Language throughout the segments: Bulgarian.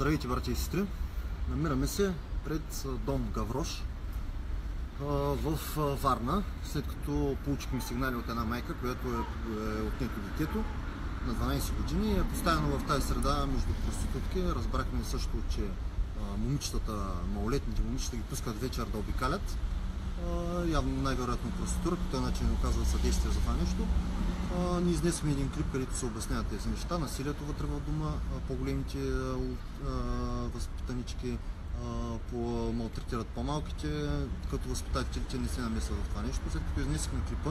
Здравейте, брати и сестри! Намираме се пред дом Гаврош в Варна, след като получихме сигнали от една майка, която е, е отнето детето на 12 години е поставено в тази среда между проститутки. Разбрахме също, че момичетата, малолетните момичета ги пускат вечер да обикалят. Явно най-вероятно проститутка, по този начин оказва съдействие за това нещо. Ние изнесохме един клип, където се обясняват тези неща. Насилието вътре в дома, по-големите възпитанички по-малтретират по-малките, като възпитателите не се намесват в това нещо. След като изнесохме клипа,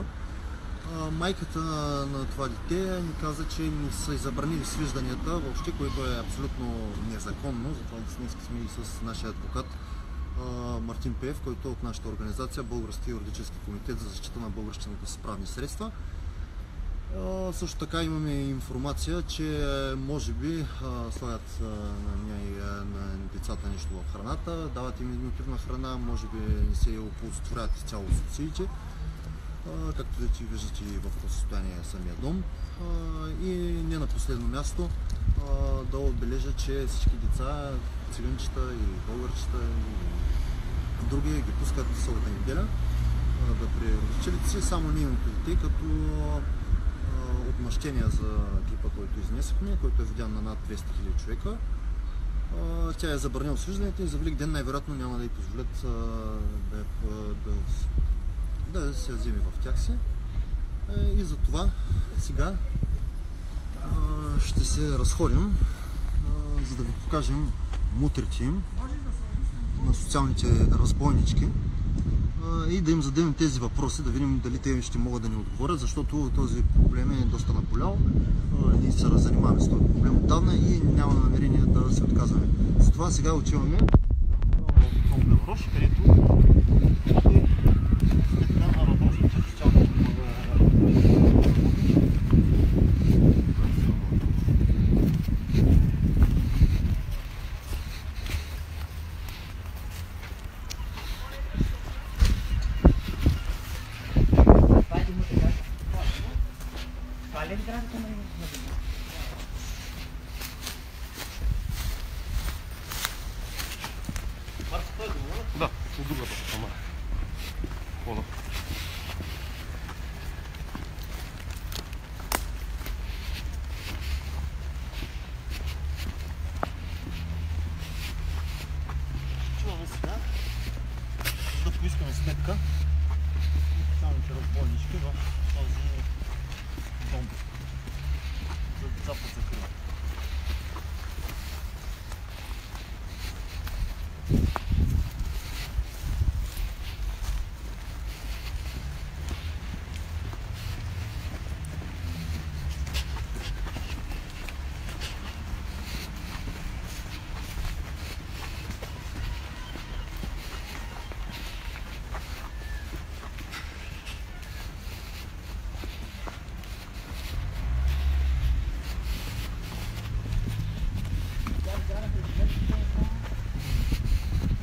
майката на това дете ни каза, че ни са забранили свижданията въобще, което е абсолютно незаконно. Затова днес сме и с нашия адвокат Мартин Пеев, който е от нашата организация Български юридически комитет за защита на българщината с правни средства. Също така имаме информация, че може би слагат на, на децата нещо в храната, дават им нутрирна храна, може би не се оползотворят изцяло субсидиите, както вече виждате и в какво състояние е самия дом. И не на последно място да отбележа, че всички деца, циганчета и българчета и други ги пускат събота неделя да при родителите си, само нейното дете, като отмъщение за клипа, който изнесохме, който е видян на над 200 000 човека. Тя е забранила осъждането и за Велик ден най-вероятно няма да й позволят да, да, да се вземе в тях си. И за това сега ще се разходим, за да ви покажем мутрите им на социалните разбойнички и да им зададем тези въпроси, да видим дали те ще могат да ни отговорят, защото този проблем е доста наболял. Ние се занимаваме с този проблем отдавна и няма намерение да се отказваме. Затова сега отиваме в Гаврош, където Да, от другата страна. Хода. Чуваме сега, за да поискаме сметка от социалните разбойнички в този дом за деца под закрила.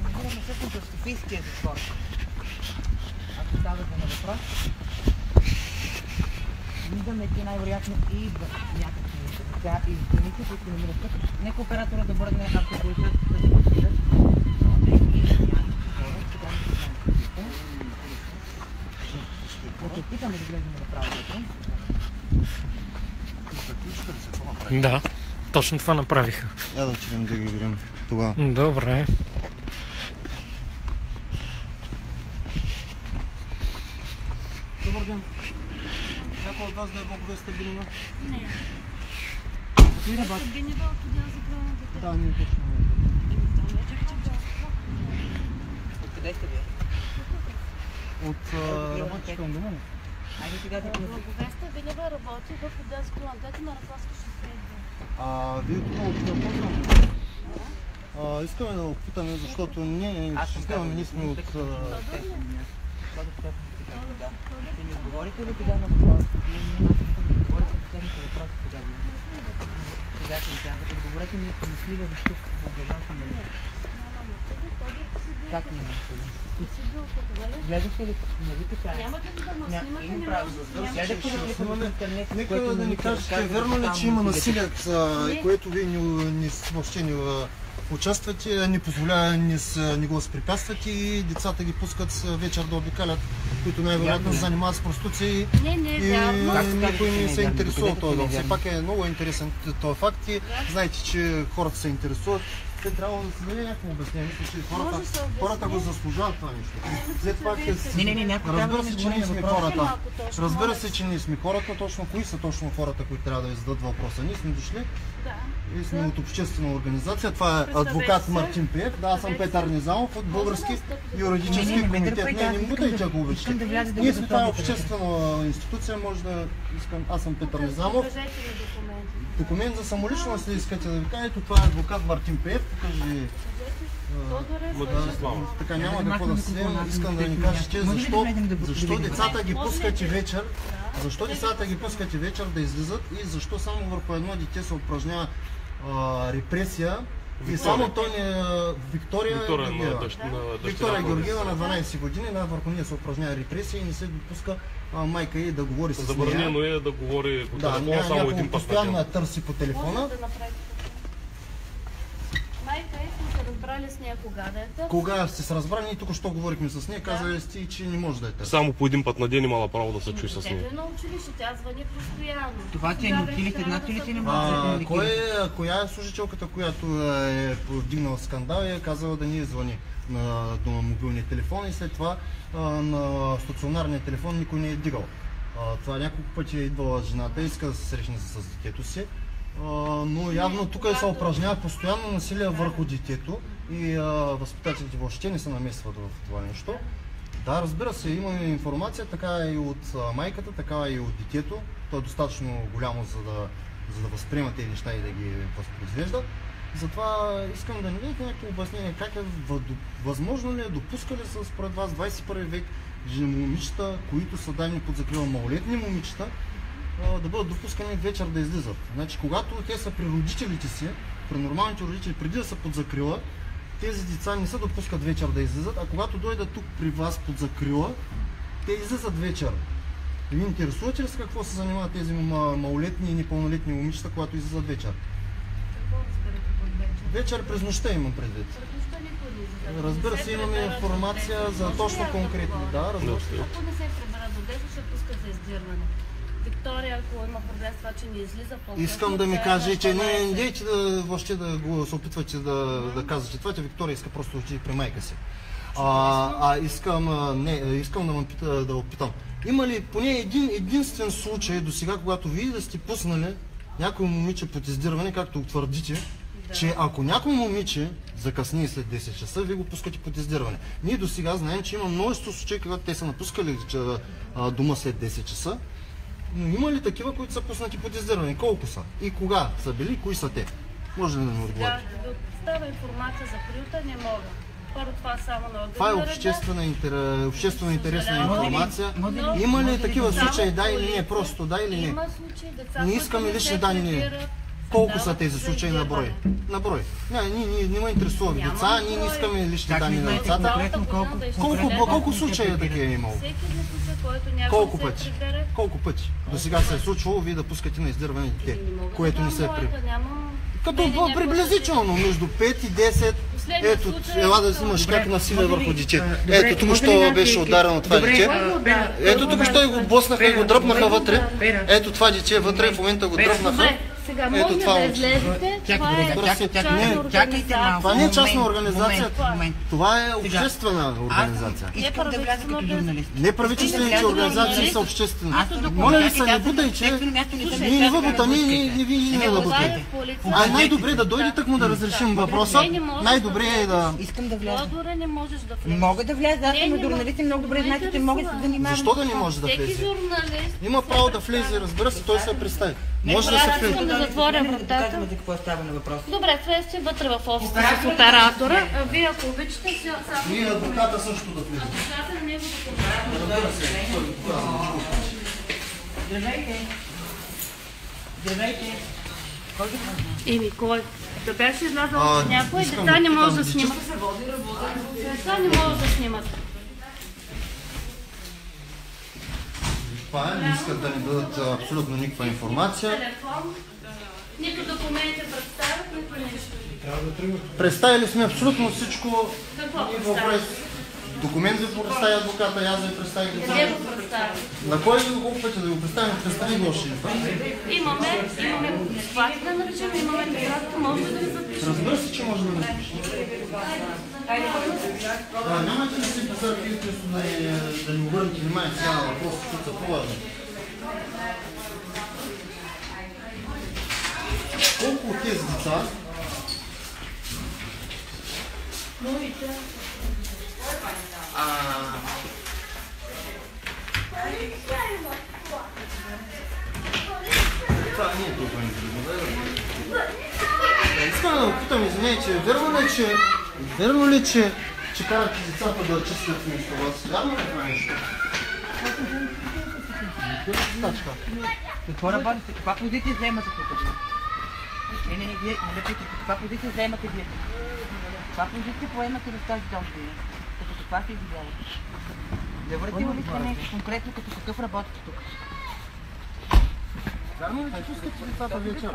Намираме всъщност в Софийския затвор. Ако ставате на въпрос, виждаме, че най-вероятно и в някакви така и в граници, които намират тук. Нека оператора да бърне, ако поискат да се. Да се опитаме да гледаме направо вътре. Да, точно това направиха. Я да отидем да ги видим тогава. Добре. Добър ден. Някой от вас да е Бог стабилно? Не. Ти работи. Не отиде за граната? Да, ние точно. Откъде сте вие? От работиш към дома ли? Айде сега да Благовеста Белева работи в отдел за клонтета на Раковска 62. А, вие тук от какво а, Искаме да опитаме, защото ние ние сме от... Да. Ще ни отговорите ли тогава на въпросите? Не ми отговорите на техните въпроси тогава. Сега ще ви кажа, като отговорите ми помисли да ви тук в държавата на Как бил тук, нали? Гледахте ли? Нали така? Няма да Ня- снимате, има не може. Гледахте ли? Нека да ни кажете, разказва, верно ли, че има насилие, Не. което вие не, не, въобще не участвате, не позволява, не, с- не го възпрепятствате и децата ги пускат вечер да обикалят, които най-вероятно се занимават с проституции. Не, не е и се никой не не се интересува от този не. Все пак е много интересен този факт и знаете, че хората се интересуват. Те трябва да се даде някакво обяснение. Мисля, че хората, хората го заслужават това нещо. След това сте- Не, не, не, някой Разбира се, че ние сме въпроса. хората. Разбира се, че ние сме хората. Точно кои са точно хората, които трябва да ви зададат въпроса. Ние сме дошли Да. и сме от обществена организация. Това е адвокат. Мартин Пеев. Да, аз съм Петър. Низамов от Български юридически комитет. Не, не искам мутайте, да- ако обичате. Ние сме това обществена институция. Може да искам. Аз съм Петър Низамов. Документ за самоличност ли искате да ви кажа? Ето това е адвокат Мартин Пеев. Покажи. Така няма Да, какво да микрофона, Искам да ни кажете защо, защо децата ги пускате да- вечер защо децата ги пускате вечер да излизат и защо само върху едно дете се упражнява а, репресия и само то не Виктория, Виктория на Георгиева. дъщ- на Виктория на Георгиева на 12 години, на върху нея се упражнява репресия и не се допуска майка и да говори с нея. Забранено е да говори по Да, телефона ня, само един път постоянно я търси по телефона. Може да направите така. Майка е, сме се разбрали с нея кога да е търси. Кога сте се разбрали, ние тук що говорихме с нея, казали сте, че не може да е търси. Само по един път на ден имала право да се чуе с Детето нея. е на училище, тя звъни постоянно. Това, че Тогава не отидете, вече трябва знаете ли, да че не може да кой е, коя е служителката, която е повдигнала скандал и е казала да ни звъни на, на мобилния телефон и след това а, на стационарния телефон никой не е дигал. А, това няколко пъти е идвала жената, иска да се срещне с детето си, а, но явно тук се упражнява постоянно насилие върху детето и а, възпитателите въобще не се намесват в това нещо. Да, разбира се, имаме информация, така и от майката, така и от детето. То е достатъчно голямо, за да, за да възприема тези неща и да ги възпроизвежда. Затова искам да ни дадете някакво обяснение как е въ- възможно ли е, допуска ли се според вас 21 век момичета, които са дадени под закрила малолетни момичета, да бъдат допускани вечер да излизат. Значи, когато те са при родителите си, при нормалните родители, преди да са под закрила, тези деца не се допускат вечер да излизат, а когато дойдат тук при вас под закрила, те излизат вечер. Ви интересувате ли с какво се занимават тези ма- малолетни и непълнолетни момичета, когато излизат вечер? Какво разбирате под вечер? Вечер през нощта имам предвид. Разбира се, имаме информация 10. за точно конкретни. говоря? Да, разбира се. Ако не се приберат до 10, ще пускат за издирване. Виктория, ако има проблем с това, че не излиза по Искам да ми кажете, не, не дейте да, въобще да го се опитвате да, да казвате това, че Виктория иска просто да отиде при майка си. А, а искам, не, искам да, ме пита, да опитам. Има ли поне един единствен случай до сега, когато вие да сте пуснали някой момиче под издирване, както твърдите, че ако някой момиче закъсни след 10 часа, вие го пускате под издирване. Ние до сега знаем, че има множество случаи, когато те са напускали че, дома след 10 часа, но има ли такива, които са пуснати под издирване? Колко са? И кога са били? Кои са те? Може ли да ми Да, отговорите? да става информация за приюта, не мога. Първо това само на Това е обществена, интер... обществено интересна информация. Има ли такива да- случаи, да или не? Просто да или не? Има случаи, деца, Не искаме лични данни. Колко са тези за случаи на брой? На брой. Не, ние, ние, не ме интересуват Няма деца, ние не искаме лични данни на децата. колко... Колко, случая прибират? такива е имало? Всеки който някой Колко се пъти? прибере, Колко пъти? До сега се е случвало вие да пускате на издирване дете, не да което не се е при... няма- Като приблизително, между 5 и 10. Последният Ето, случай ела е да взимаш как насилие върху дете. а, добре, Ето, тук що беше ударено това дете. Ето тук що и го Пера, блъснаха и го дръпнаха вътре. Ето това дете е вътре, в момента го дръпнаха. Сега Ето може това да излезете. Това е Не, не, чакайте малко. Това не е частна организация. Това е обществена организация. Аз искам да вляза като журналист. Неправителствените Искам да организации вляза- са обществени. Моля ви се, не на че не ние не въбутаме, не ви не Не, е полиция. А най-добре да дойде так му да разрешим въпроса. Не, не Най-добре да е да... Искам да вляза. Не можеш да влезеш. Мога да вляза, аз Не, съм не журналист и много добре Не знаете, че мога да се занимавам. Защо да не може да влезе? Има право да влезе, разбира се, той се представи. Може да се искам влезе. да затворя Да вратата. какво става на въпрос. Добре, влезте вътре в офиса с Оператора- вие, ако обичате, си- само И адвоката също да влезе. дайте на него документ. Здравейте. Еми, кой? Да беше А, излязъл с някой, искам деца не може да снимат. Деца не могат да снимат. Това е, не искат да ни дадат абсолютно никаква информация. Телефон, нито документи представят, нито нищо. Представили сме абсолютно всичко. Какво представят? Документ ви представи адвоката, и аз ви представих Къде го представят? На кой ви го пътя да го представим? Представи го още. Имаме, имаме схвати да наречем, имаме тетрадка, може да ви запишем. Разбира се, че може да напишете. А, нямате ли си които да, ни- да ни обърнете внимание сега на въпроси, които са по-важни? Колко от тези деца а, това не е толкова интересно. да, да. Искам да го питам, извинете, верно ли, че, верно ли, че, че карате децата да чистят вместо вас? Вярно ли е това нещо? Какво работите? Каква позиция вземате тук? Не, не, не, вие не питате. Каква позиция вземате вие? Каква позиция поемате в тази точка? Каква сте видяли? Говорите ли сте нещо конкретно като какъв работите тук? Вярно ли, че пускате децата вечер.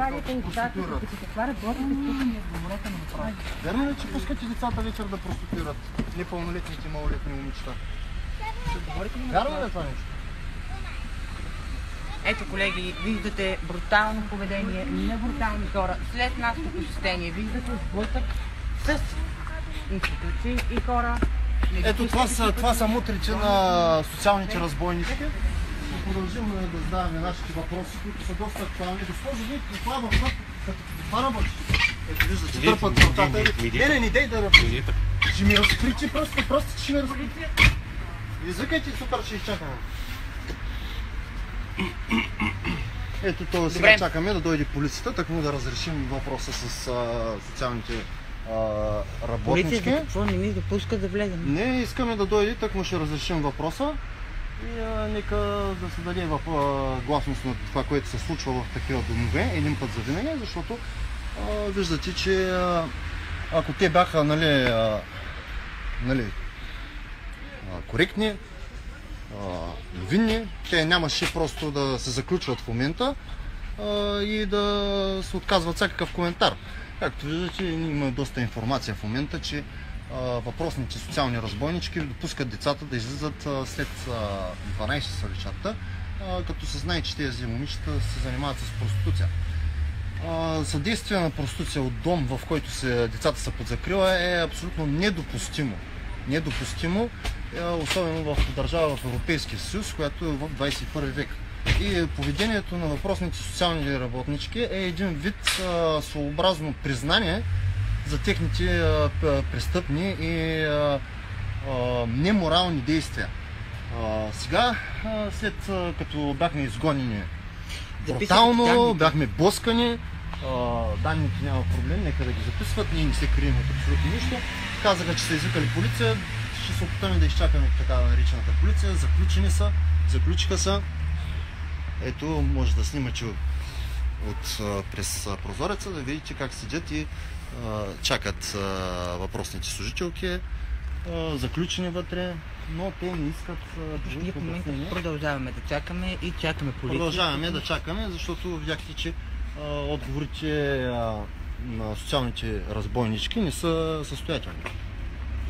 Вярно ли, че пускате децата вечер да проституират? Непълнолетните малолетни момичета. Вярно ли това нещо? Ето, колеги, виждате брутално поведение на брутални хора. След нашето посещение виждате сблъсък с институции и хора. Ето това са, това са мутрите на социалните разбойници. Ще продължим е, да задаваме нашите въпроси, които са доста актуални. Госпожо, вие каква в това, като работите? Ето виждате, идете, вратата. Не, не, не дей да работи. Идете. Ще ми разкрити просто, просто ще ми разкрити. Извикайте, супер, ще изчакаме. Ето това сега Добре. чакаме да дойде полицията, така да разрешим въпроса с а, социалните а, работнички. Полиция, какво не ни допускат да влезем? Не, искаме да дойде, так му ще разрешим въпроса. И а, нека да се даде в, а, гласност на това, което се случва в такива домове, един път за винаги, защото а, виждате, че а, ако те бяха нали, а, нали, а, коректни, винни, те нямаше просто да се заключват в момента а, и да се отказват всякакъв коментар. Както виждате, има доста информация в момента, че въпросните социални разбойнички допускат децата да излизат след а, 12 часа вечерта, като се знае, че тези момичета се занимават с проституция. Съдействие на проституция от дом, в който се, децата са под закрила е абсолютно недопустимо. Недопустимо, е, особено в държава в Европейския съюз, която е в 21 век. И поведението на въпросните социални работнички е един вид а, своеобразно признание за техните а, престъпни и а, неморални действия. Сега, след като бяхме изгонени брутално, бяхме блъскани, данните няма проблем, нека да ги записват, ние не се крием от абсолютно нищо. Казаха, че са извикали полиция, ще се опитаме да изчакаме така наречената полиция, заключени са, заключиха са. Ето, може да снимате от, през прозореца, да видите как седят и а, чакат а, въпросните служителки, а, заключени вътре, но те не искат да Ние в момента продължаваме да чакаме и чакаме полиция. Продължаваме да чакаме, защото видяхте, че отговорите на социалните разбойнички не са състоятелни.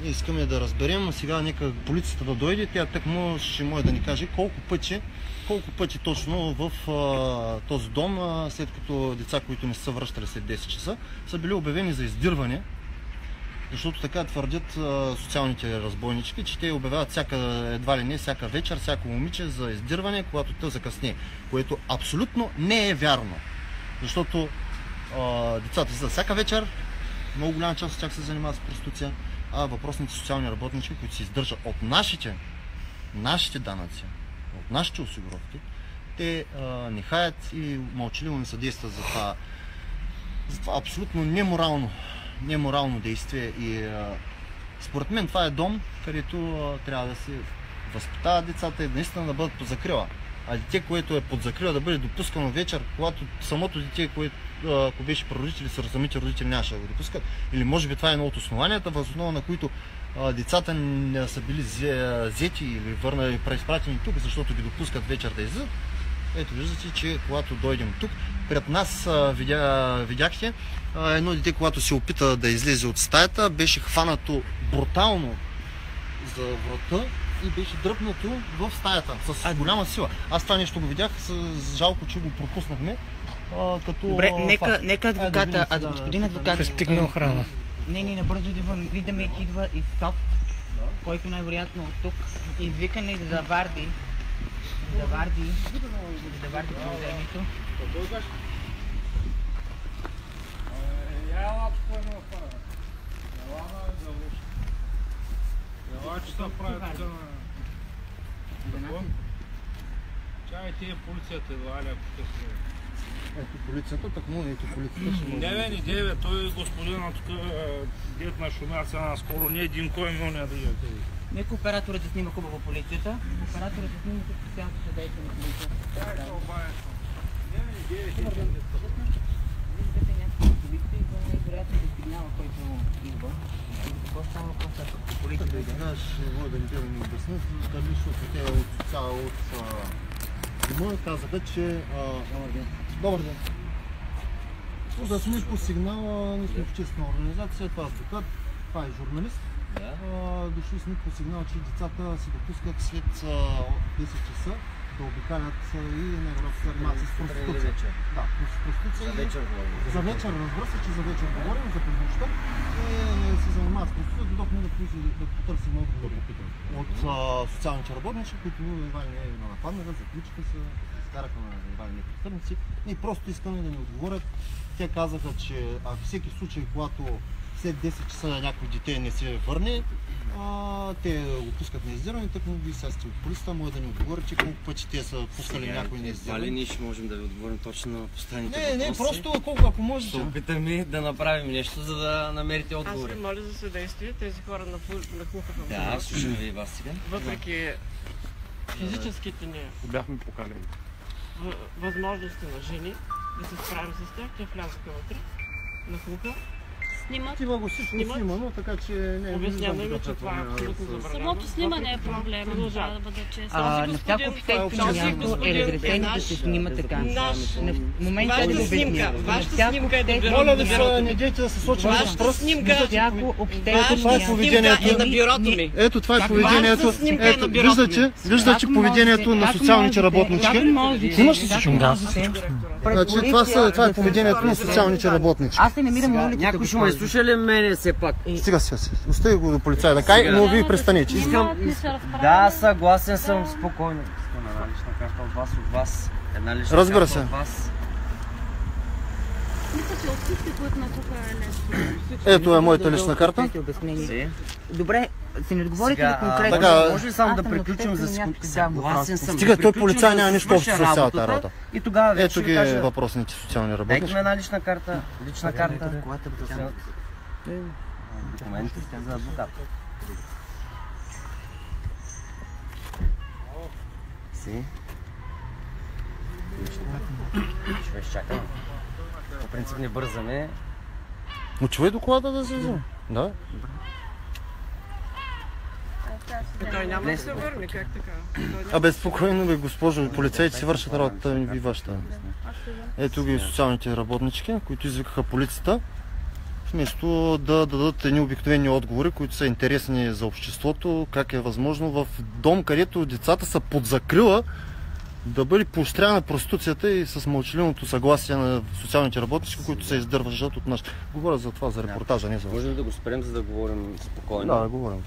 Искаме да разберем, сега нека полицията да дойде, тя так му ще може да ни каже колко пъти, колко пъти точно в а, този дом, а, след като деца, които не са връщали след 10 часа, са били обявени за издирване, защото така твърдят а, социалните разбойнички, че те обявяват всяка, едва ли не всяка вечер, всяко момиче за издирване, когато те закъсне. Което абсолютно не е вярно. Защото а, децата за всяка вечер, много голяма част от тях се занимават с проституция, а въпросните социални работнички, които се издържат от нашите, нашите данъци, от нашите осигуровки, те а, не хаят и мълчаливо не съдействат за това, за това абсолютно неморално, неморално действие и а, според мен това е дом, където а, трябва да се възпитават децата и наистина да бъдат под закрила. А дете, което е под закрила, да бъде допускано вечер, когато самото дете, което ако беше при родители, самите родители нямаше да го допускат. Или може би това е едно от основанията, въз основа на които децата не са били зе- взети или върнали, преизпратени тук, защото ги допускат вечер да излизат. Ето виждате, че когато дойдем тук, пред нас видя, видяхте едно дете, когато се опита да излезе от стаята, беше хванато брутално за врата и беше дръпнато в стаята с голяма сила. Аз това нещо го видях, с, жалко, че го пропуснахме. А, като Добре, нека, факт. нека да адвоката, а, сега господин адвокат. Пристигна охрана. Не, не, набързо идвам. Виждаме, че идва и СОП, който най-вероятно от тук е извикане за да варди. Да варди. Да варди положението. че са на... Какво? Чай, тия полицията едва ли ако те. Ето полицията, так му ето полицията ще Не, бе, не, де, бе, той господина тук, е, дед на шумяр сега наскоро, не един кой мил не да идете. Нека операторът да снима хубаво полицията. Операторът да снима тук специалното съдействие на полицията. Чай, това обая. Не, не, Виждате някакви полиция и това най-вероятно е сигнала, който идва. Какво става въпрос, ако полиция дойде? Веднъж мога да ни да ни обяснят, дали защото те от цяла от дома казаха, че... Добър ден. Добър ден. Да сме по сигнала, сме обществена организация, това е адвокат, това е журналист. Да. Дошли сме по сигнал, че децата се допускат след а, 10 часа да обикалят а, и най-вероятно се занимават с проституция. вечер. Да, с проституция. За вечер говорим. за вечер, разбира се, че за вечер говорим, за нощта. И се занимават с проституция, да, поиси- да потърсим отговори от а, социалните работници, които едва ли не на нападнаха, заключиха се, изкараха на едва ли не престъпници. И просто искаме да ни отговорят. Те казаха, че всеки случай, когато след 10 часа някой дете не се върне, а, те го пускат неиздирани, так му ви сега сте от полицията, може да ни отговорите колко пъти те са пускали някой Това ли неиздирани. ние ще можем да ви отговорим точно на поставените Не, не, въпроси? просто колко ако можете. Ще опитаме да направим нещо, за да намерите Аз отговори. ви моля за съдействие. Тези хора напу- нахлуха в Да, слушаме ви и вас сега. Въпреки физическите ни Бяхме поканени. в- възможности на жени да се справим с тях, те влязоха вътре, нахлуха. Снимат. Има го всичко Снимат. снимано, така че не Обясняваме виждам ви, че това е проблем абсолютно забранено. Самото снимане е Въпреки това да бъде честен. А, на всяко обществено място е разрешено е да се снима така. На- момента да го снимка, вашата снимка е да обществено Моля ви се, не дейте да се сочим с Вашата пръст. снимка, Всяко обществено Ето това е място. е на бюрото ми. Ето това е поведението. е Ето, виждате, виждате поведението на социалните работнички. Снимаш ли всичко? можете? Пред Значи това, е да поведението на социалните работнички. Аз се намирам на улицата. някой ще ме госпожо. изслуша ли мене все пак? Сега, сега, сега. Остави го до полицая да кай, но вие. Снимат, не се разправят. Да, съгласен съм, спокойно. Искам една лична карта от вас, от вас. Една лична Разбира карта се. от вас. Мисля, че от всички, които нахлуха е лесно. Ето е моята лична карта. Дайте. Добре, се не отговорите на конкретно. Така, може ли само да приключим за Съгласен съм. Стига, той полицай няма нищо общо с цялата работа. И тогава вече Ето ще ги кажа. въпросните социални Дайте работници. ми една лична карта. Лична карта. Е Документи за адвокат. Си. Ще ме чакам. По принцип не бързаме. Очувай доклада да се вземе. Да. Той няма да се върне, как така? Абе, спокойно бе, госпожо, полицейите си вършат работата, не ви вашата. Ето ги социалните работнички, които извикаха полицията, вместо да дадат едни обикновени отговори, които са интересни за обществото, как е възможно в дом, където децата са под закрила, да бъде поощряна проституцията и с мълчаливото съгласие на социалните работници, които се издържат от наш. Говоря за това, за репортажа, не за вас. Може ли да го спрем, за да говорим спокойно? Да, да говорим.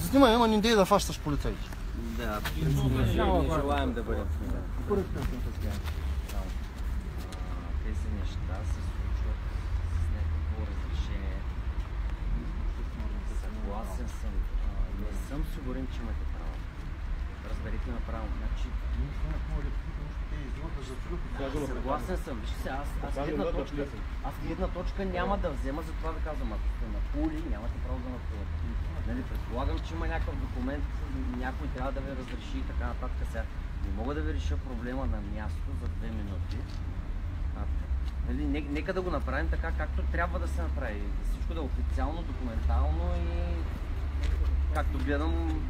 Снимай, ама не дей да фащаш полицайите. Да, не жел- не желаем да бъдем Тези неща се случват с някакво разрешение. Съгласен съм. Не съм сигурен, че имате. Разберете ме право. Значи, съгласен съм. Вижте се, аз, аз гледна точка, аз гледна точка няма да взема, затова ви казвам, ако сте на пули, нямате право да напълвате. Нали, предполагам, че има някакъв документ, някой трябва да ви разреши и така нататък. Сега не мога да ви реша проблема на място за две минути. А, Нали, не- нека да го направим така, както трябва да се направи. Всичко да е официално, документално и както гледам,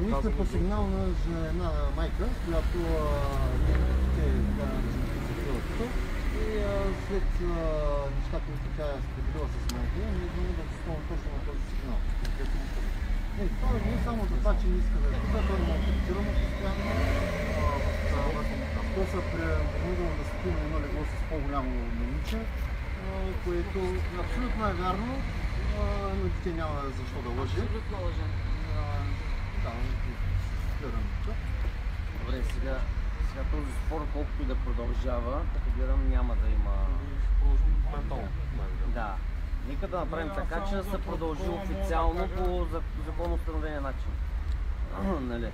Ние сме по сигнал на една майка, която те тук. И след а, неща, които тя е споделила с майка, ние идваме да спомням точно на този сигнал. Не, това не е само за това, че не иска да е тук, той е малтретирано постоянно. А, в- а, То са принудено да спи на едно легло с по-голямо момиче, което абсолютно е вярно, но дете няма защо да лъже. Абсолютно лъжен. А, Да, гледам тук. добре, сега, сега този спор, колкото и да продължава, като гледам няма да има... Нека да направим така, че да се продължи официално по зак- законоустановения начин. нали?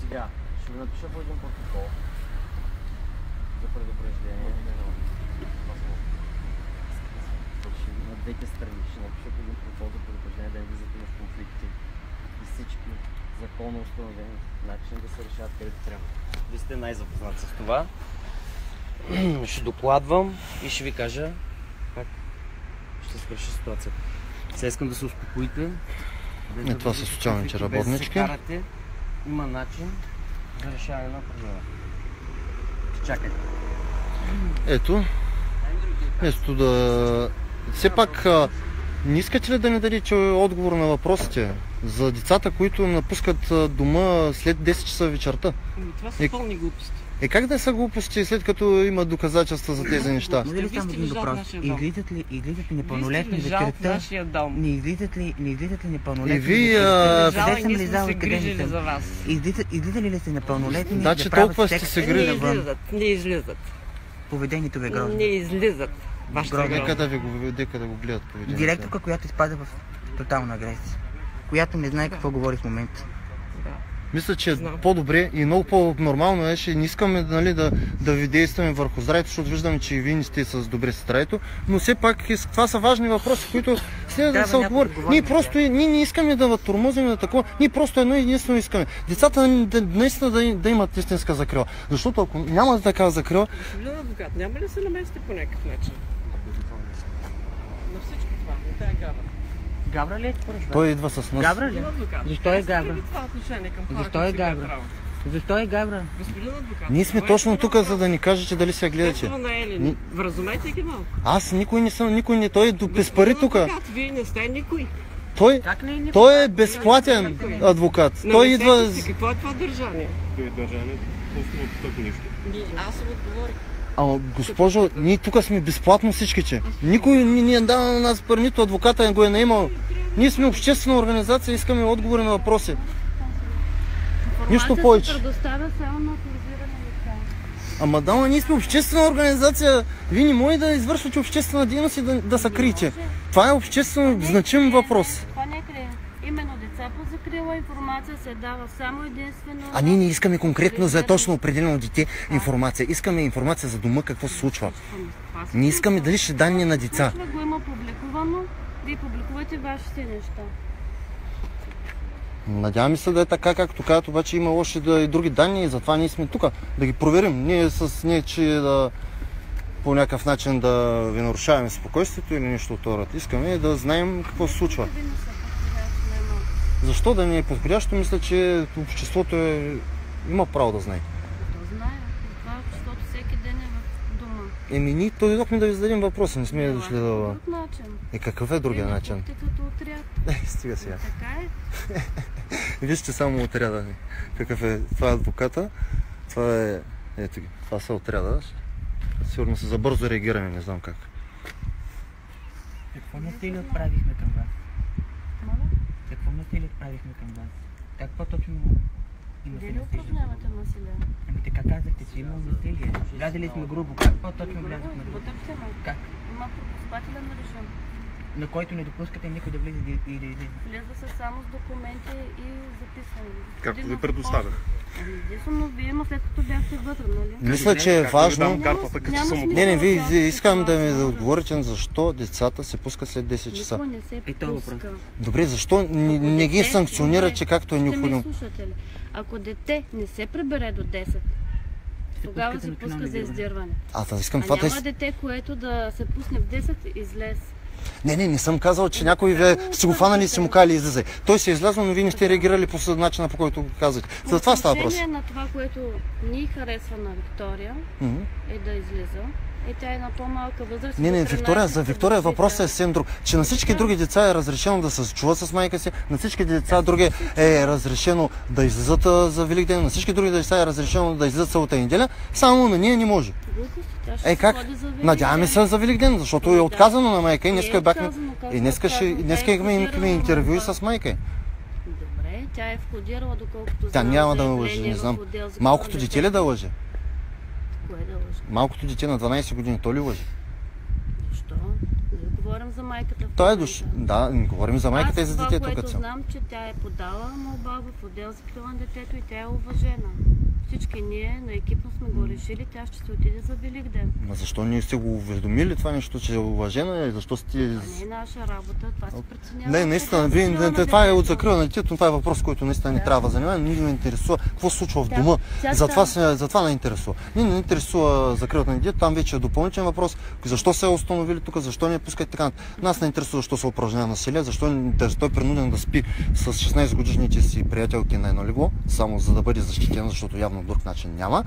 Сега, ще ви напиша по един протокол за предупреждение. На двете страни ще напиша по един протокол за предупреждение да не влизате в конфликти и всички законно установени начини да се решават където трябва. Вие сте най-запознати с това. ще докладвам и ще ви кажа как ще свърши ситуацията. Сега искам да се успокоите. без Е, да това са социалните без да се работнички. карате. Има начин за решаване на проблема. Чакайте. Ето, вместо да... Все пак, не искате ли да ни дадете отговор на въпросите за децата, които напускат дома след 10 часа вечерта? Ами, Това са пълни глупости. Е как да са глупости, след като има доказателства за тези неща? Вие Може ли един въпрос? Излизат ли, излизат ли Вие непълнолетни вечерта? Не излизат ли, не излизат ли непълнолетни И вие, а, Лежал Къде съм се и къде не съм? за вас. Излизат, излизали ли сте непълнолетни Да, че толкова сте се Не грижили. навън? излизат, не излизат. Поведението ви е грозно. Не излизат. Вашата. Нека да ви го, нека да го гледат поведението. Директорка, която изпада в тотална агресия. Която не знае какво говори в момента. Мисля, че е Знам. по-добре и много по-нормално е, че не искаме нали, да, да ви действаме върху здравето, защото виждаме, че и вие не сте с добре здравето, но все пак is- това са важни въпроси, които следва да Трябва се да отговори Ние просто ние не искаме да тормозим на такова, ние просто едно единствено искаме. Децата да, наистина да, да имат истинска закрила. Защото ако няма такава закрила, Господин адвокат, няма ли да се намесите по някакъв начин? На всичко това, на тая гавра. Габра ли е според той идва с нас. Габра ли? Защо е хора, Защо е си право? Защо е Габра? Господин адвокат, Ние сме е точно тук, за да ни кажете дали се гледате. Е? Ни- Вразумете ги малко. Аз никой не съм, никой не, той е до- без пари Господин тук. адвокат, Вие не сте никой. Той, Как не е той е безплатен адвокат. Той Намесете идва... се, Какво е това държание? Той е държане, просто не так нищо. Ни- Аз съм отговорих. А, госпожо, ние тук сме безплатно всичките. Никой ни не е дал на нас пари, нито адвоката го е наимал. Ние сме обществена организация, искаме отговори на въпроси. Нищо повече. предоставя само на. Ама да, ние сме обществена организация. Вие не може да извършвате обществена дейност и да, да се криете. Това е обществено значим въпрос. Това информация се дава само единствено... А ние не искаме конкретно за точно определено дете информация. Искаме информация за дома, какво се случва. Не искаме дали ще данни на деца. Случва го има публикувано. Вие публикувате вашите неща. Надяваме се да е така, както казват, обаче има още да и други данни и затова ние сме тук. Да ги проверим. Ние с не, че да по някакъв начин да ви нарушаваме спокойствието или нещо от род. Искаме да знаем какво се случва. Ви не са подходящи най-малко. Защо да не е подходящо? Мисля, че обществото е... има право да знае. То знае. Това обществото всеки ден е в дома. Еми, ние то дойдохме да ви зададем въпроси, не сме дошли да... Друг начин. Е, какъв е другия начин? напухте като отряд. Е, стига сега. Така е. Вижте само отряда ми. Какъв е? Това е адвоката. Това е... Ето ги. Това са отряда. Сигурно са за бързо реагиране, не знам как. Какво насилие отправихме към вас? Какво насилие отправихме към вас? Какво точно имате Вие ли насилие? упражнявате насилие? Ами така казахте, че има насилие. Влязали сме грубо. Какво точно влязохме грубо? Потъпте ме. Как? Има пропускателен режим. На който не допускате никой да влиза и и да излиза. Влиза се само с документи и записване. Както ви предоставях. Ами, естествено, вие има след като бяхте вътре, нали? Мисля, че е важно... картата, като съм. Не, не, ви Цялата искам да ми отговорите на защо децата се пускат след 10 часа. Никой не се е пуска. Добре, защо не, ги дете- санкционирате както е необходимо? слушате ли? Ако дете не се прибере до 10, тогава се пуска за издирване. да искам А това да няма дете, което да се пусне в 10 и излез. Не, не, не съм казал, че някой ви е- сте го фанали и сте му кали излезе. Той се е излязъл, но вие не сте реагирали по начина, по който го казвате. За това става въпрос. на това, което ни харесва на Виктория, Мгм. е да излиза. Е, тя е на по-малка възраст. и Не, не, 13 Виктория, за Виктория въпросът е съвсем друг. Че на всички други деца е разрешено да се чуват с майка си, на всички деца други е разрешено да излизат за Велик ден, на всички други деца е разрешено да излизат целата неделя, само на ние не може. Е, как? Надяваме се за Велик ден, защото е Да. отказано на майка и е днеска бяхме... отказано, как И днеска, ще, днеска е входирала интервю с майка. Добре, тя е входирала, доколкото Тя знам, няма да ме лъже, не знам. Малкото дете ли да лъже? Кое да лъже? Малкото дете на 12 години, то ли лъже? Защо? Не говорим за майката. Той е дош... Да, не говорим за майката и за Аз детето това, което цяло. знам, че тя е подала молба в отдел за на детето и тя е уважена. Всички ние на екипно сме го решили, тя ще се отиде за Велик ден. Ма защо не сте го уведомили това нещо, че е уважена и защо сте... Това не е наша работа, това се преценява. Не, наистина, вие, закрила на това е от закрила на детето, това е въпрос, който наистина не Да. трябва да занимава, не ме интересува какво се случва в Тя- дома. тя Затова, се, затова не интересува. Не, не интересува закрилата на детето, там вече е допълнителен въпрос. Защо се е установили тук, защо не пускат така. Нас не интересува защо се упражнява насилие, защо, защо е принуден да спи с 16 годишните си приятелки на едно легло, само за да бъде защитен, защото явно друг начин няма.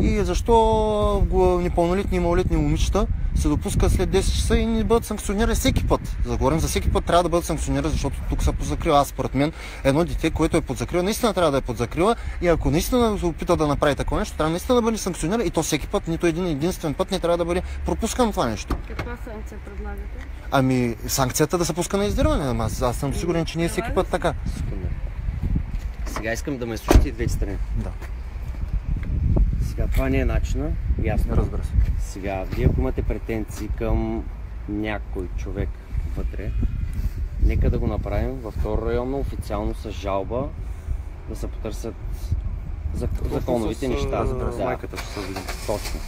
И защо непълнолетни и малолетни момичета се допускат след 10 часа и не бъдат санкционирани всеки път. За да говорим за всеки път трябва да бъдат санкционирани, защото тук са под закрила. Аз според мен едно дете, което е под закрила, наистина трябва да е под закрила и ако наистина се опита да направи такова нещо, трябва наистина да бъде санкциониран и то всеки път, нито един единствен път не трябва да бъде пропускан това нещо. Каква санкция предлагате? Ами санкцията да се пуска на издирване, ама аз, аз съм сигурен, че не е всеки път така. Сега искам да ме слушате и двете страни. Да, Сега това не е начина, ясно. разбира се. Сега, вие ако имате претенции към някой човек вътре, нека да го направим във второ районно, официално с жалба, да се потърсят зак- законовите с, неща. а, Да, с майката ще се види. Точно.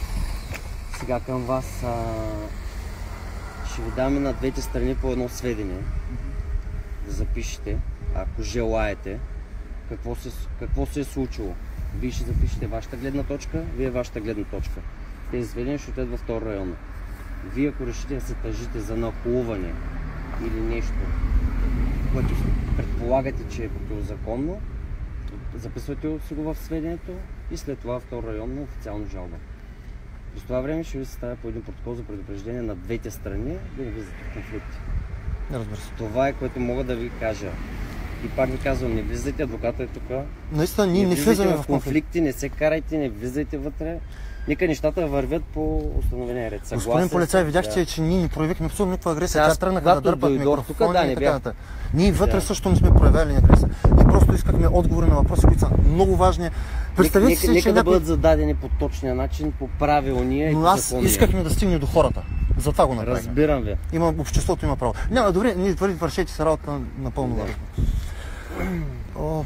Сега към вас а, ще ви даме на двете страни по едно сведение. Да запишете, ако желаете, какво се, какво се е случило. Вие ще запишете вашата гледна точка, вие вашата гледна точка. Тези сведения ще отидат във втора района. Вие ако решите да се тъжите за нахлуване или нещо, което предполагате, че е противозаконно, записвате си го в сведението и след това втора районна официално жалба. През това време ще ви се ставя по един протокол за предупреждение на двете страни да не влизате в конфликти. Разбира се. Това е което мога да ви кажа. И пак ви казвам, не влизайте, адвоката е тук. Наистина, ние не влизайте влизаме в конфликт. конфликти, не се карайте, не влизайте вътре. Нека нещата вървят по установения ред. Господин Съгласен полицай, съм, видяхте, да. че ние не проявихме абсолютно никаква агресия. Тя тръгнаха да дърпат микрофони да, и не така нататък. Ние вътре Да. също не сме проявяли агресия. Ние просто искахме отговори на въпроси, които са много важни. Представете нека, си, нека че да някой... бъдат зададени по точния начин, по правилния и Но аз искахме да стигне до хората. Затова го направихме. Разбирам ви. Има, обществото има право. Няма, добре, ние вършете се работа напълно Да. важно. oh.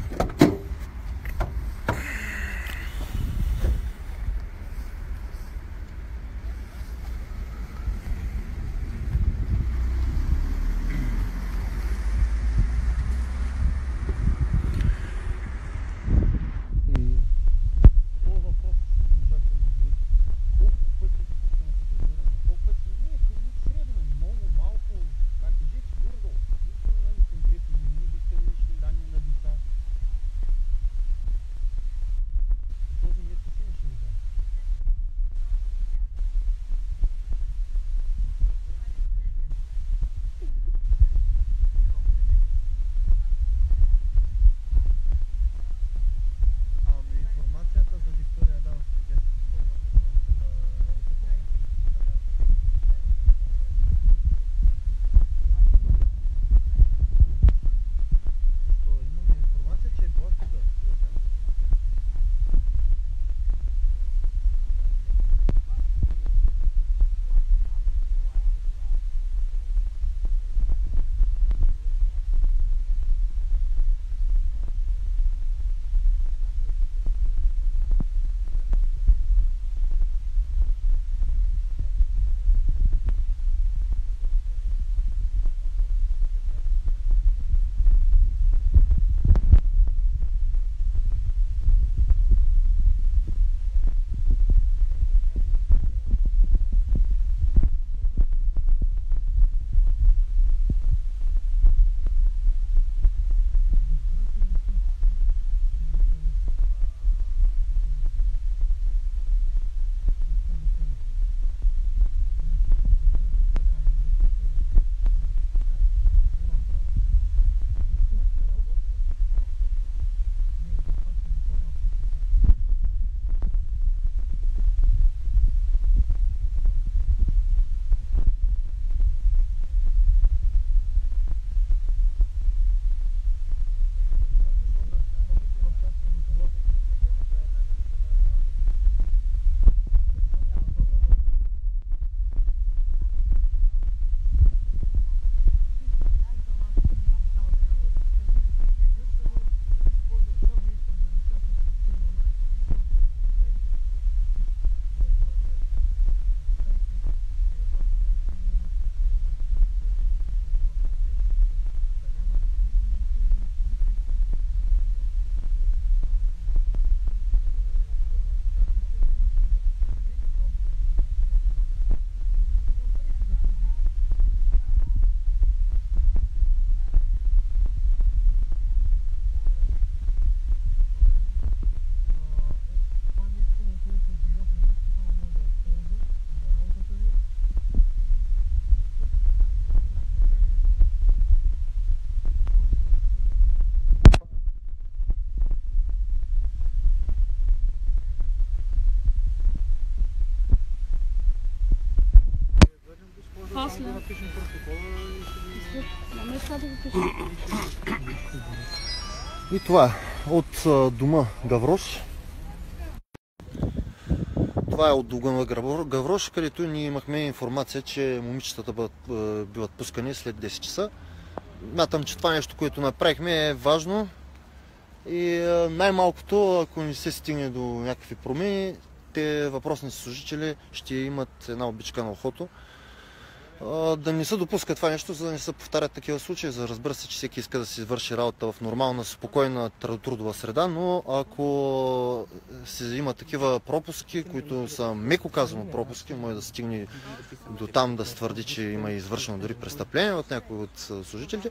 И това е от дома Гаврош. Това е от дома Гавро- Гаврош, където ние имахме информация, че момичетата бъдат, биват пускани след 10 часа. Мятам, че това нещо, което направихме е важно и най-малкото, ако не се стигне до някакви промени, те въпросните служители ще имат една обичка на ухото. Да не се допуска това нещо, за да не се повтарят такива случаи. За да разбира се, че всеки иска да си извърши работа в нормална, спокойна тр- трудова среда, но ако се има такива пропуски, които са меко казано пропуски, може да стигне до там да твърди, че има извършено дори престъпление от някой от служителите,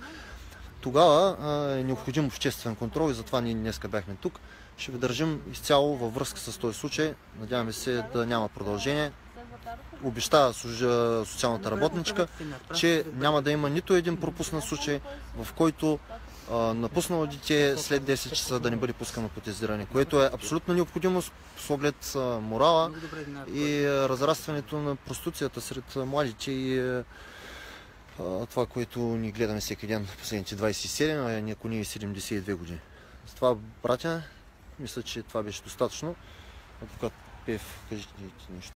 тогава е необходим обществен контрол и затова ние днес бяхме тук. Ще ви държим изцяло във връзка с този случай. Надяваме се да няма продължение. Обещава социалната работничка, че няма да има нито един пропуснат случай, в който напуснало дете след 10 часа да не бъде пускано по тезиране, което е абсолютно необходимо с оглед морала и разрастването на проституцията сред младите и това, което ни гледаме всеки ден последните 27, а някои ние 72 години. С това, братя, мисля, че това беше достатъчно. Адвокат Пев, кажете нещо.